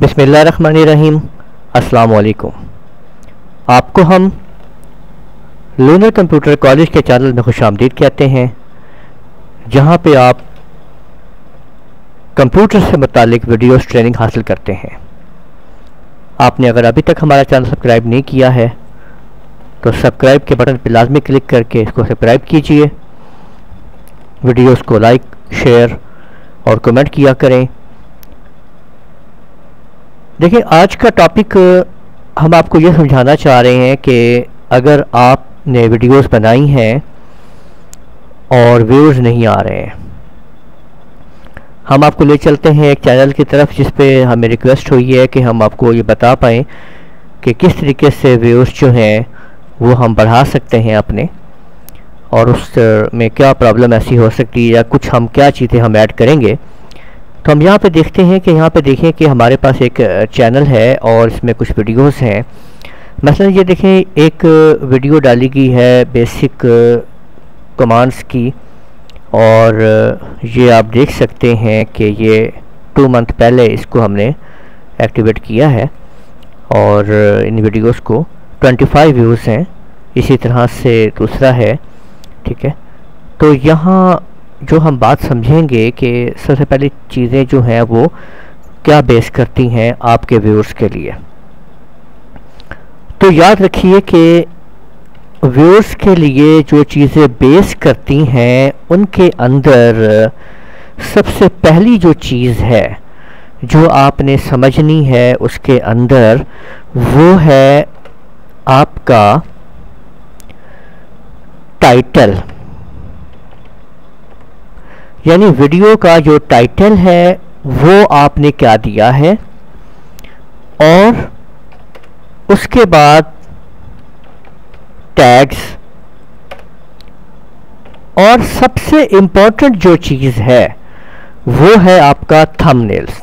بسم اللہ الرحمن الرحیم۔ السلام علیکم۔ آپ کو ہم لونر کمپیوٹر کالج کے چینل میں خوش آمدید کہتے ہیں، جہاں پہ آپ کمپیوٹر سے متعلق ویڈیوز ٹریننگ حاصل کرتے ہیں۔ آپ نے اگر ابھی تک ہمارا چینل سبسکرائب نہیں کیا ہے، تو سبسکرائب کے بٹن پہ لازمی کلک کر کے اس کو سبسکرائب کیجیے۔ ویڈیوز کو لائک، شیئر اور کمنٹ کیا کریں۔ دیکھیں، آج کا ٹاپک ہم آپ کو یہ سمجھانا چاہ رہے ہیں کہ اگر آپ نے ویڈیوز بنائی ہیں اور ویوز نہیں آ رہے ہیں، ہم آپ کو لے چلتے ہیں ایک چینل کی طرف، جس پہ ہمیں ریکویسٹ ہوئی ہے کہ ہم آپ کو یہ بتا پائیں کہ کس طریقے سے ویوز جو ہیں وہ ہم بڑھا سکتے ہیں اپنے، اور اس میں کیا پرابلم ایسی ہو سکتی ہے یا کچھ ہم کیا چیزیں ہم ایڈ کریں گے۔ تو ہم یہاں پہ دیکھتے ہیں کہ یہاں پہ دیکھیں کہ ہمارے پاس ایک چینل ہے اور اس میں کچھ ویڈیوز ہیں۔ مثلا یہ دیکھیں، ایک ویڈیو ڈالی گئی ہے بیسک کمانڈس کی اور یہ آپ دیکھ سکتے ہیں کہ یہ ٹو منتھ پہلے اس کو ہم نے ایکٹیویٹ کیا ہے اور ان ویڈیوز کو ٹوینٹی فائیو ویوز ہیں۔ اسی طرح سے دوسرا ہے، ٹھیک ہے۔ تو یہاں جو ہم بات سمجھیں گے کہ سب سے پہلی چیزیں جو ہیں وہ کیا بیس کرتی ہیں آپ کے ویورز کے لیے؟ تو یاد رکھیے کہ ویورز کے لیے جو چیزیں بیس کرتی ہیں، ان کے اندر سب سے پہلی جو چیز ہے جو آپ نے سمجھنی ہے اس کے اندر، وہ ہے آپ کا ٹائٹل یعنی ویڈیو کا جو ٹائٹل ہے وہ آپ نے کیا دیا ہے اور اس کے بعد ٹیگز اور سب سے امپورٹنٹ جو چیز ہے وہ ہے آپ کا تھم نیلز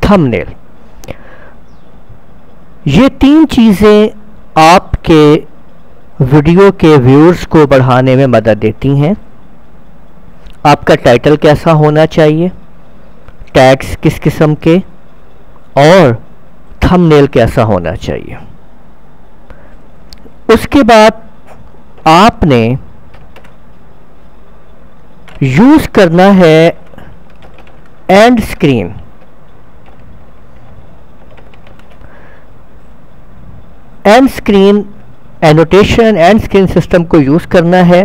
تھم نیل یہ تین چیزیں آپ کے ویڈیو کے ویورز کو بڑھانے میں مدد دیتی ہیں۔ آپ کا ٹائٹل کیسا ہونا چاہیے؟ ٹیگز کس قسم کے؟ اور تھم نیل کیسا ہونا چاہیے؟ اس کے بعد آپ نے یوز کرنا ہے end screen end screen annotation end screen system کو یوز کرنا ہے۔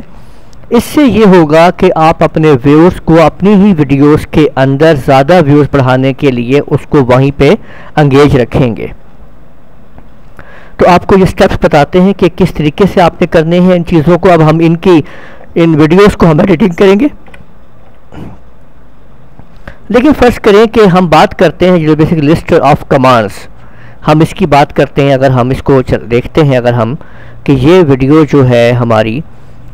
اس سے یہ ہوگا کہ آپ اپنے ویورز کو اپنی ہی ویڈیوز کے اندر زیادہ ویوز بڑھانے کے لیے اس کو وہیں پہ انگیج رکھیں گے۔ تو آپ کو یہ سٹیپس بتاتے ہیں کہ کس طریقے سے آپ نے کرنے ہیں ان چیزوں کو۔ اب ہم ان کی، ان ویڈیوز کو ہم ایڈیٹنگ کریں گے۔ لیکن فرض کریں کہ ہم بات کرتے ہیں جو بیسک لسٹ آف کمانڈس ہم اس کی بات کرتے ہیں، اگر ہم اس کو دیکھتے ہیں، اگر ہم کہ یہ ویڈیو جو ہے ہماری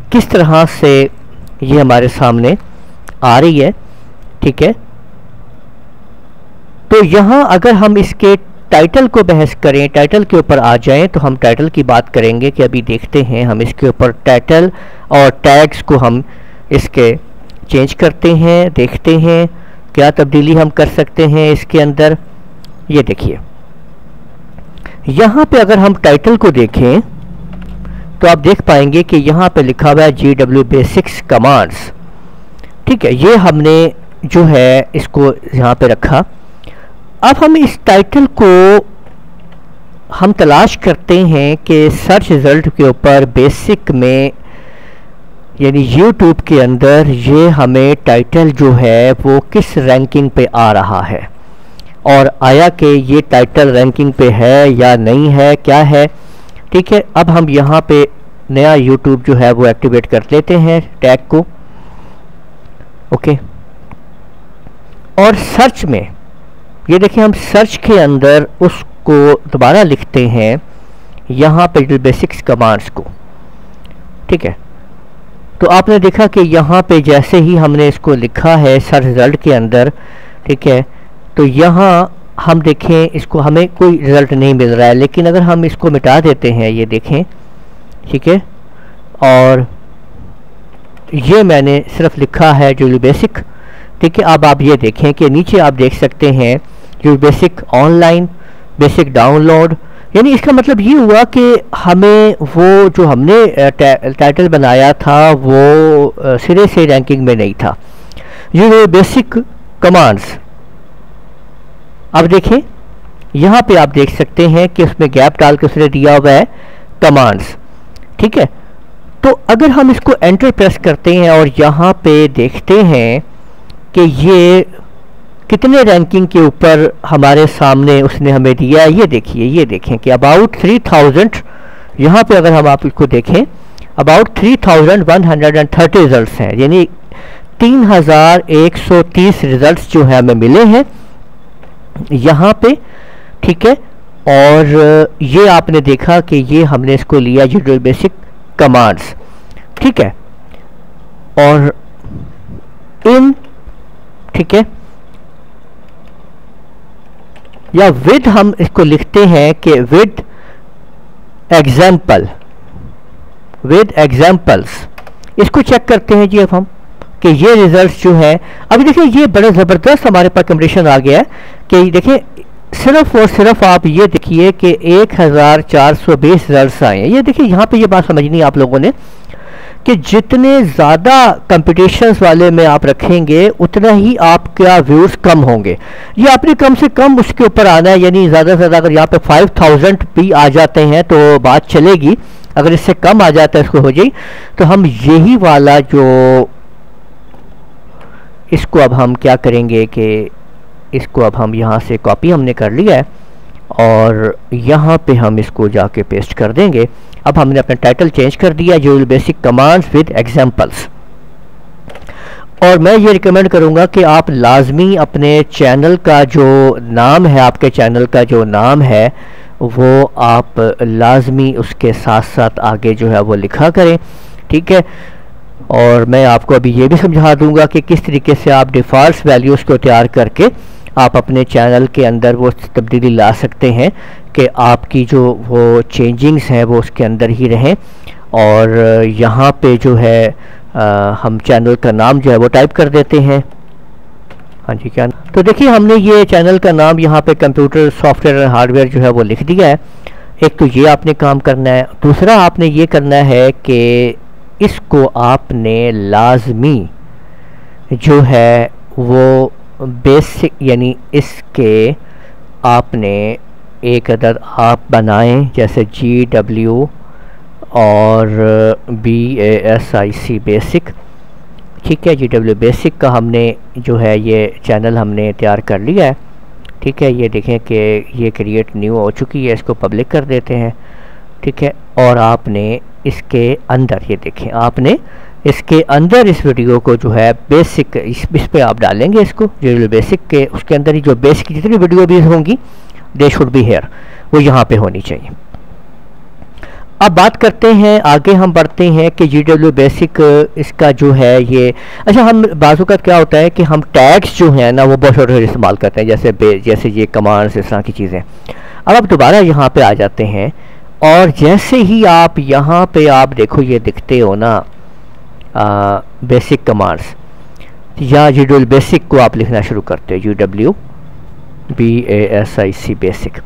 کس طرح سے یہ ہمارے سامنے آ رہی ہے، ٹھیک ہے؟ تو یہاں اگر ہم اس کے ٹائٹل کو بحث کریں، ٹائٹل کے اوپر آ جائیں تو ہم ٹائٹل کی بات کریں گے کہ ابھی دیکھتے ہیں ہم اس کے اوپر ٹائٹل اور ٹیگز کو ہم اس کے چینج کرتے ہیں، دیکھتے ہیں، کیا تبدیلی ہم کر سکتے ہیں اس کے اندر؟ یہ دیکھیے۔ یہاں پہ اگر ہم ٹائٹل کو دیکھیں، تو آپ دیکھ پائیں گے کہ یہاں پہ لکھا ہوا ہے جی ڈبلیو بیسکس کمانڈس ٹھیک ہے، یہ ہم نے جو ہے اس کو یہاں پہ رکھا۔ اب ہم اس ٹائٹل کو ہم تلاش کرتے ہیں کہ سرچ ریزلٹ کے اوپر بیسک میں یعنی یوٹیوب کے اندر یہ ہمیں ٹائٹل جو ہے وہ کس رینکنگ پہ آ رہا ہے۔ اور آیا کہ یہ ٹائٹل رینکنگ پہ ہے یا نہیں ہے، کیا ہے؟ ٹھیک ہے، اب ہم یہاں پہ نیا یوٹیوب جو ہے وہ ایکٹیویٹ کر لیتے ہیں ٹیگ کو۔ اوکے۔ اور سرچ میں، یہ دیکھیں ہم سرچ کے اندر اس کو دوبارہ لکھتے ہیں۔ یہاں پہ بیسکس کمانڈس کو۔ ٹھیک ہے۔ تو آپ نے دیکھا کہ یہاں پہ جیسے ہی ہم نے اس کو لکھا ہے سرچ رزلٹ کے اندر، ٹھیک ہے تو یہاں ہم دیکھیں اس کو ہمیں کوئی رزلٹ نہیں مل رہا ہے، لیکن اگر ہم اس کو مٹا دیتے ہیں، یہ دیکھیں، ٹھیک ہے؟ اور یہ میں نے صرف لکھا ہے جو بیسک ٹھیک ہے اب آپ یہ دیکھیں کہ نیچے آپ دیکھ سکتے ہیں جو basic online basic download یعنی اس کا مطلب یہ ہوا کہ ہمیں وہ جو ہم نے ٹائٹل بنایا تھا، وہ سرے سے رینکنگ میں نہیں تھا۔ یہ بیسک کمانڈز اب دیکھیں، یہاں پہ آپ دیکھ سکتے ہیں کہ اس میں گیپ ڈال کے اس نے دیا ہوا ہے کمانڈز ٹھیک ہے؟ تو اگر ہم اس کو انٹر پریس کرتے ہیں اور یہاں پہ دیکھتے ہیں کہ یہ کتنے رینکنگ کے اوپر ہمارے سامنے اس نے ہمیں دیا ہے، یہ دیکھیے، یہ دیکھیں کہ اباؤٹ تھری تھاؤزنڈ یہاں پہ اگر ہم آپ اس کو دیکھیں about three thousand one hundred and thirty results ہیں یعنی تین ہزار ایک سو تیس ریزلٹس جو ہیں ہمیں ملے ہیں۔ یہاں پہ، ٹھیک ہے؟ اور یہ آپ نے دیکھا کہ یہ ہم نے اس کو لیا جیڈول بیسک کمانڈس ٹھیک ہے؟ اور ان، ٹھیک ہے؟ یا ود ہم اس کو لکھتے ہیں کہ ود ایگزامپل ود ایگزامپلس اس کو چیک کرتے ہیں جی اب ہم۔ کہ یہ ریزلٹس جو ہیں، ابھی دیکھیں یہ بڑا زبردست ہمارے پاس کمپٹیشن آ گیا ہے کہ دیکھیں، صرف اور صرف آپ یہ دیکھیے کہ ایک ہزار چار سو بیس ریزلٹس آئے ہیں۔ یہ دیکھیں، یہاں پہ یہ بات سمجھنی ہے آپ لوگوں نے کہ جتنے زیادہ کمپٹیشنز والے میں آپ رکھیں گے، اتنا ہی آپ کا ویوز کم ہوں گے۔ یہ آپ نے کم سے کم اس کے اوپر آنا ہے یعنی زیادہ سے زیادہ اگر یہاں پہ فائیو تھاؤزنڈ بھی آ جاتے ہیں تو بات چلے گی۔ اگر اس سے کم آ جاتا ہے، اس کو ہو جائے تو ہم یہی والا جو اس کو اب ہم کیا کریں گے کہ اس کو اب ہم یہاں سے کاپی ہم نے کر لیا ہے اور یہاں پہ ہم اس کو جا کے پیسٹ کر دیں گے۔ اب ہم نے اپنا ٹائٹل چینج کر دیا جو بیسک کمانڈز ود ایگزامپلس اور میں یہ ریکمینڈ کروں گا کہ آپ لازمی اپنے چینل کا جو نام ہے، آپ کے چینل کا جو نام ہے، وہ آپ لازمی اس کے ساتھ ساتھ آگے جو ہے وہ لکھا کریں۔ ٹھیک ہے؟ اور میں آپ کو ابھی یہ بھی سمجھا دوں گا کہ کس طریقے سے آپ ڈیفالٹس ویلیوز کو تیار کر کے آپ اپنے چینل کے اندر وہ تبدیلی لا سکتے ہیں کہ آپ کی جو وہ چینجنگز ہیں وہ اس کے اندر ہی رہیں اور یہاں پہ جو ہے ہم چینل کا نام جو ہے وہ ٹائپ کر دیتے ہیں۔ ہاں جی کیا تو دیکھیے، ہم نے یہ چینل کا نام یہاں پہ computer software hardware جو ہے وہ لکھ دیا ہے۔ ایک تو یہ آپ نے کام کرنا ہے، دوسرا آپ نے یہ کرنا ہے کہ اس کو آپ نے لازمی جو ہے وہ بیسک یعنی اس کے آپ نے ایک عدد آپ بنائیں جیسے جی ڈبلیو اور B A S I C basic. ٹھیک ہے جی ڈبلیو بیسک کا ہم نے جو ہے یہ چینل ہم نے تیار کر لیا ہے۔ ٹھیک ہے، یہ دیکھیں کہ یہ کریٹ نیو ہو چکی ہے، اس کو پبلک کر دیتے ہیں۔ ٹھیک ہے، اور آپ نے اس کے اندر، یہ دیکھیں، آپ نے اس کے اندر اس ویڈیو کو جو ہے بیسک، اس پہ آپ ڈالیں گے اس کو، جو بیسک کے، اس کے اندر ہی جو بیسک جتنی ویڈیو بھی ہوں گی دے شوڈ بی ہیئر وہ یہاں پہ ہونی چاہیے۔ اب بات کرتے ہیں، آگے ہم بڑھتے ہیں کہ جی ڈبلیو بیسک، اس کا جو ہے یہ اچھا ہم بازو کا کیا ہوتا ہے کہ ہم ٹیگس جو ہیں نا، وہ بہت چھوٹے استعمال کرتے ہیں، جیسے جیسے یہ کمانڈس اس طرح کی چیزیں۔ اب آپ دوبارہ یہاں پہ آ جاتے ہیں۔ اور جیسے ہی آپ یہاں پہ آپ دیکھو یہ دکھتے ہو نا بیسک کمانڈس یا جی ڈبلیو بیسک کو آپ لکھنا شروع کرتے G W B A S I C basic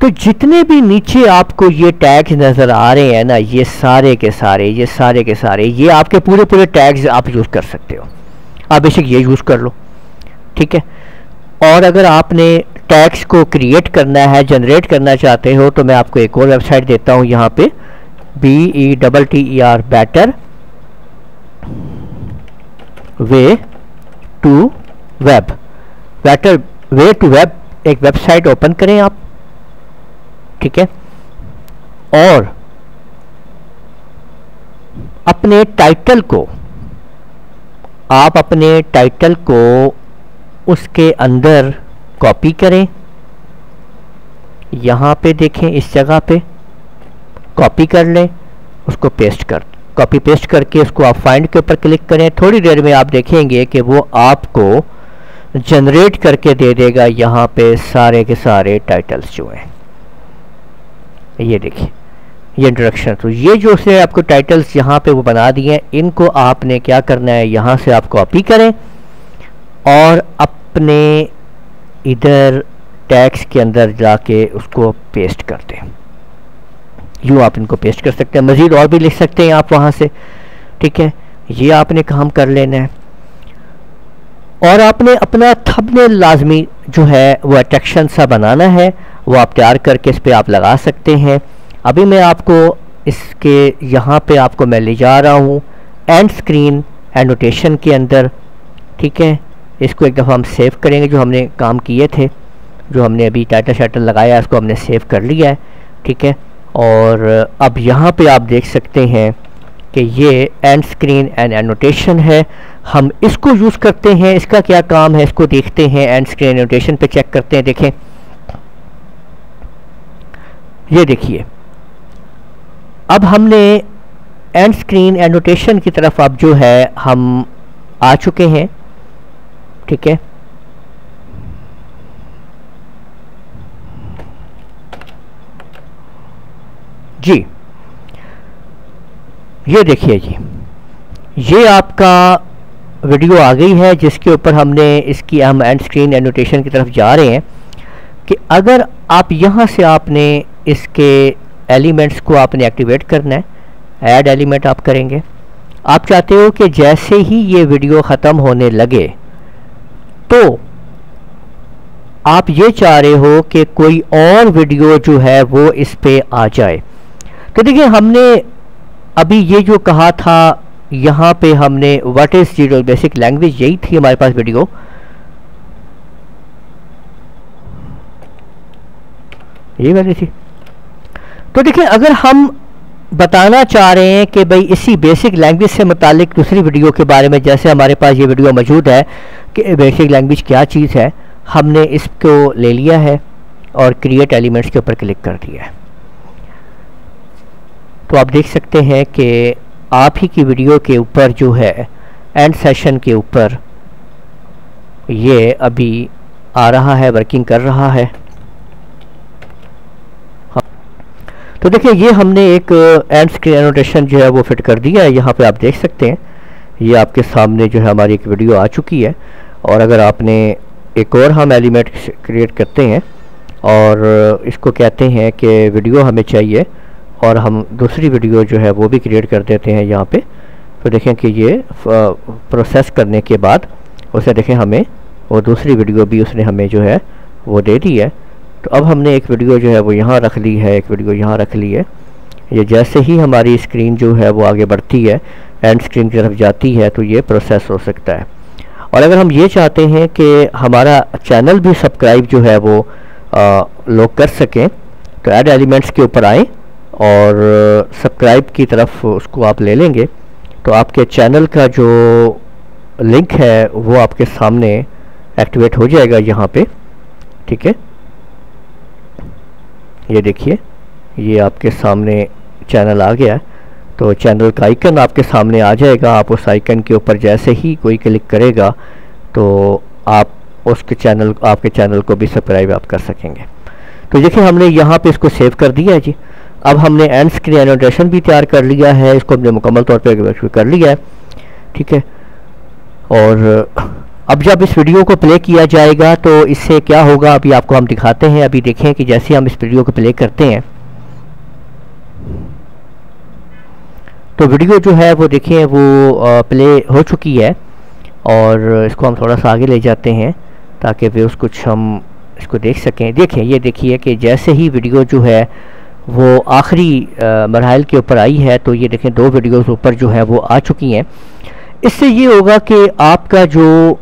تو جتنے بھی نیچے آپ کو یہ ٹیگز نظر آ رہے ہیں نا، یہ سارے کے سارے، یہ سارے کے سارے، یہ آپ کے پورے پورے ٹیگز آپ یوز کر سکتے ہو. آپ بیسک یہ یوز کر لو. ٹھیک ہے؟ اور اگر آپ نے ٹیگس کو کریٹ کرنا ہے، جنریٹ کرنا چاہتے ہو، تو میں آپ کو ایک اور ویب سائٹ دیتا ہوں یہاں پہ B E double T E R better way to web better way to web ایک ویب سائٹ اوپن کریں آپ، ٹھیک ہے؟ اور اپنے ٹائٹل کو، آپ اپنے ٹائٹل کو اس کے اندر کاپی کریں۔ یہاں پہ دیکھیں اس جگہ پہ۔ کاپی کر لیں۔ اس کو پیسٹ کر کاپی پیسٹ کر کے اس کو آپ فائنڈ کے اوپر کلک کریں۔ تھوڑی دیر میں آپ دیکھیں گے کہ وہ آپ کو جنریٹ کر کے دے دے گا۔ یہاں پہ سارے کے سارے ٹائٹلز جو ہیں۔ یہ دیکھیں۔ یہ انٹروڈکشن تو یہ جو اس نے آپ کو ٹائٹلز یہاں پہ وہ بنا دیے ہیں، ان کو آپ نے کیا کرنا ہے؟ یہاں سے آپ کاپی کریں۔ اور اپنے ادھر ٹیکس کے اندر جا کے اس کو پیسٹ کر دیں یوں آپ ان کو پیسٹ کر سکتے ہیں۔ مزید اور بھی لکھ سکتے ہیں آپ وہاں سے۔ ٹھیک ہے؟ یہ آپ نے کام کر لینا ہے۔ اور آپ نے اپنا تھبنے لازمی جو ہے وہ اٹریکشن سا بنانا ہے۔ وہ آپ تیار کر کے اس پہ آپ لگا سکتے ہیں۔ ابھی میں آپ کو اس کے یہاں پہ آپ کو میں لے جا رہا ہوں۔ اینڈ اسکرین اینوٹیشن کے اندر۔ ٹھیک ہے؟ اس کو ایک دفعہ ہم سیو کریں گے جو ہم نے کام کیے تھے، جو ہم نے ابھی ٹائٹل شائٹل لگایا اس کو ہم نے سیو کر لیا ہے، ٹھیک ہے؟ اور اب یہاں پہ آپ دیکھ سکتے ہیں کہ یہ اینڈ اسکرین اینڈ اینوٹیشن ہے۔ ہم اس کو یوز کرتے ہیں، اس کا کیا کام ہے؟ اس کو دیکھتے ہیں اینڈ اسکرین اینوٹیشن پہ چیک کرتے ہیں، دیکھیں۔ یہ دیکھیے۔ اب ہم نے اینڈ اسکرین اینوٹیشن کی طرف اب جو ہے، ہم آ چکے ہیں۔ ٹھیک ہے۔ جی۔ یہ دیکھیے جی۔ یہ آپ کا ویڈیو آ گئی ہے جس کے اوپر ہم نے اس کی ہم اینڈ اسکرین اینوٹیشن کی طرف جا رہے ہیں کہ اگر آپ یہاں سے آپ نے اس کے ایلیمنٹس کو آپ نے ایکٹیویٹ کرنا ہے ایڈ ایلیمنٹ آپ کریں گے۔ آپ چاہتے ہو کہ جیسے ہی یہ ویڈیو ختم ہونے لگے تو آپ یہ چاہ رہے ہو کہ کوئی اور ویڈیو جو ہے وہ اس پہ آ جائے۔ تو دیکھیں، ہم نے ابھی یہ جو کہا تھا، یہاں پہ ہم نے واٹ از جیڈو بیسک لینگویج یہی تھی ہمارے پاس ویڈیو۔ یہی والی تھی۔ تو دیکھیں، اگر ہم بتانا چاہ رہے ہیں کہ بھئی اسی بیسک لینگویج سے متعلق دوسری ویڈیو کے بارے میں، جیسے ہمارے پاس یہ ویڈیو موجود ہے کہ بیسک لینگویج کیا چیز ہے، ہم نے اس کو لے لیا ہے اور کریٹ ایلیمنٹس کے اوپر کلک کر دیا ہے۔ تو آپ دیکھ سکتے ہیں کہ آپ ہی کی ویڈیو کے اوپر جو ہے اینڈ سیشن کے اوپر یہ ابھی آ رہا ہے ورکنگ کر رہا ہے۔ تو دیکھیں، یہ ہم نے ایک اینڈ اسکرین انوٹیشن جو ہے وہ فٹ کر دیا ہے۔ یہاں پہ آپ دیکھ سکتے ہیں۔ یہ آپ کے سامنے جو ہے ہماری ایک ویڈیو آ چکی ہے۔ اور اگر آپ نے ایک اور ہم ایلیمنٹ کریٹ کرتے ہیں اور اس کو کہتے ہیں کہ ویڈیو ہمیں چاہیے اور ہم دوسری ویڈیو جو ہے وہ بھی کریٹ کر دیتے ہیں یہاں پہ، تو دیکھیں کہ یہ پروسیس کرنے کے بعد اسے دیکھیں ہمیں، وہ دوسری ویڈیو بھی اس نے ہمیں جو ہے وہ دے دی ہے۔ تو اب ہم نے ایک ویڈیو جو ہے وہ یہاں رکھ لی ہے، ایک ویڈیو یہاں رکھ لی ہے۔ یہ جیسے ہی ہماری اسکرین جو ہے وہ آگے بڑھتی ہے اینڈ اسکرین کی طرف جاتی ہے تو یہ پروسیس ہو سکتا ہے۔ اور اگر ہم یہ چاہتے ہیں کہ ہمارا چینل بھی سبسکرائب جو ہے وہ لوگ کر سکیں، تو ایڈ ایلیمنٹس کے اوپر آئیں اور سبسکرائب کی طرف اس کو آپ لے لیں گے۔ تو آپ کے چینل کا جو لنک ہے وہ آپ کے سامنے ایکٹیویٹ ہو جائے گا یہاں پہ۔ ٹھیک ہے؟ یہ دیکھیے، یہ آپ کے سامنے چینل آ گیا ہے۔ تو چینل کا آئیکن آپ کے سامنے آ جائے گا، آپ اس آئیکن کے اوپر جیسے ہی کوئی کلک کرے گا، تو آپ اس کے چینل آپ کے چینل کو بھی سبسکرائب آپ کر سکیں گے۔ تو دیکھیں، ہم نے یہاں پہ اس کو سیو کر دیا ہے جی۔ اب ہم نے اینڈ اسکرین اینوٹیشن بھی تیار کر لیا ہے، اس کو ہم نے مکمل طور پہ کر لیا ہے۔ ٹھیک ہے۔ اور اب جب اس ویڈیو کو پلے کیا جائے گا تو اس سے کیا ہوگا؟ ابھی آپ کو ہم دکھاتے ہیں، ابھی دیکھیں کہ جیسے ہم اس ویڈیو کو پلے کرتے ہیں۔ تو ویڈیو جو ہے وہ دیکھیں، وہ پلے ہو چکی ہے اور اس کو ہم تھوڑا سا آگے لے جاتے ہیں تاکہ ویوز کچھ ہم اس کو دیکھ سکیں۔ دیکھیں، یہ دیکھیے کہ جیسے ہی ویڈیو جو ہے وہ آخری مراحل کے اوپر آئی ہے تو یہ دیکھیں دو ویڈیوز اوپر جو ہے وہ آ چکی ہیں۔ اس سے یہ ہوگا کہ آپ کا جو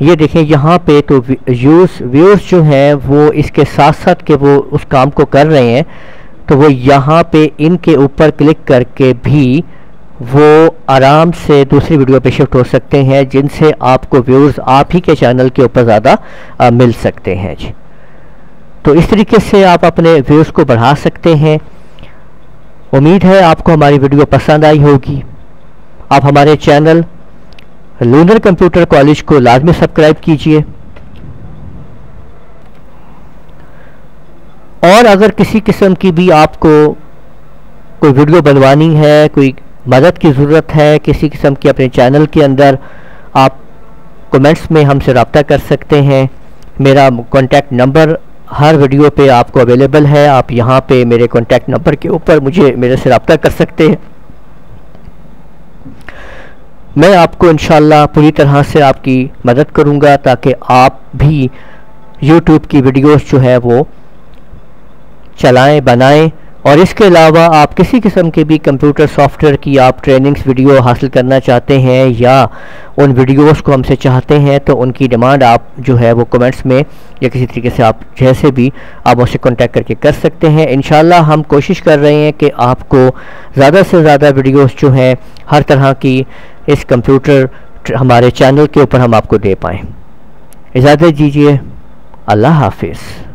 یہ دیکھیں یہاں پہ تو ویوز ویوز جو ہیں وہ اس کے ساتھ ساتھ کہ وہ اس کام کو کر رہے ہیں، تو وہ یہاں پہ ان کے اوپر کلک کر کے بھی وہ آرام سے دوسری ویڈیو پہ شفٹ ہو سکتے ہیں، جن سے آپ کو ویوز آپ ہی کے چینل کے اوپر زیادہ مل سکتے ہیں۔ جی۔ تو اس طریقے سے آپ اپنے ویوز کو بڑھا سکتے ہیں۔ امید ہے آپ کو ہماری ویڈیو پسند آئی ہوگی۔ آپ ہمارے چینل لونر کمپیوٹر کالج کو لازمی سبسکرائب کیجیے۔ اور اگر کسی قسم کی بھی آپ کو کوئی ویڈیو بنوانی ہے، کوئی مدد کی ضرورت ہے، کسی قسم کی اپنے چینل کے اندر آپ کومنٹس میں ہم سے رابطہ کر سکتے ہیں۔ میرا کانٹیکٹ نمبر ہر ویڈیو پہ آپ کو اویلیبل ہے۔ آپ یہاں پہ میرے کانٹیکٹ نمبر کے اوپر مجھے میرے سے رابطہ کر سکتے ہیں۔ میں آپ کو انشاءاللہ پوری طرح سے آپ کی مدد کروں گا تاکہ آپ بھی یوٹیوب کی ویڈیوز جو ہے وہ چلائیں، بنائیں۔ اور اس کے علاوہ آپ کسی قسم کے بھی کمپیوٹر سافٹ ویئر کی آپ ٹریننگز ویڈیو حاصل کرنا چاہتے ہیں یا ان ویڈیوز کو ہم سے چاہتے ہیں، تو ان کی ڈیمانڈ آپ جو ہے وہ کمنٹس میں یا کسی طریقے سے آپ جیسے بھی آپ اسے کانٹیکٹ کر کے کر سکتے ہیں۔ انشاءاللہ ہم کوشش کر رہے ہیں کہ آپ کو زیادہ سے زیادہ ویڈیوز جو ہیں ہر طرح کی اس کمپیوٹر ہمارے چینل کے اوپر ہم آپ کو دے پائیں۔ اجازت دیجیے۔ اللہ حافظ۔